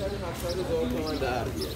بیشتر 7000 تومان در بیاره